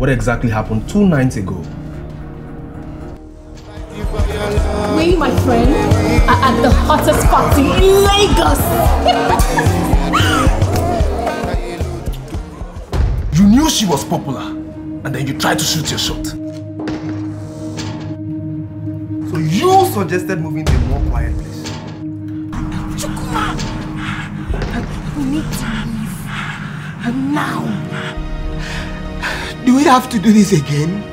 what exactly happened two nights ago. We, my friend, are at the hottest party in Lagos. you knew she was popular, and then you tried to shoot your shot. So you suggested moving to a more quiet place? Chukwuma! We need to leave. And now. Do we have to do this again?